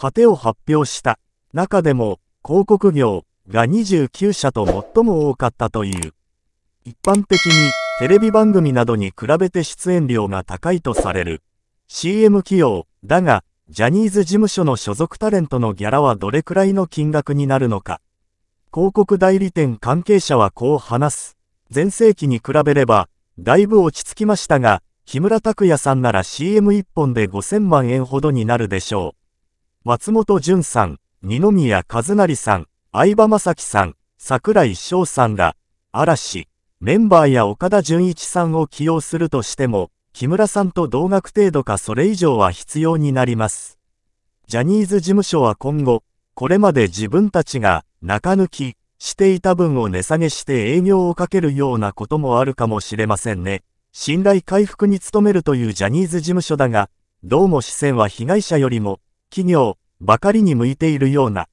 果てを発表した。中でも、広告業が29社と最も多かったという。一般的に、テレビ番組などに比べて出演料が高いとされる。CM 起用、だが、ジャニーズ事務所の所属タレントのギャラはどれくらいの金額になるのか。広告代理店関係者はこう話す。前世紀に比べれば、だいぶ落ち着きましたが、木村拓哉さんなら CM1 本で5000万円ほどになるでしょう。松本潤さん、二宮和也さん、相葉雅紀さん、桜井翔さんら、嵐、メンバーや岡田准一さんを起用するとしても、木村さんと同額程度かそれ以上は必要になります。ジャニーズ事務所は今後、これまで自分たちが中抜きしていた分を値下げして営業をかけるようなこともあるかもしれませんね。信頼回復に努めるというジャニーズ事務所だが、どうも視線は被害者よりも、企業ばかりに向いているような。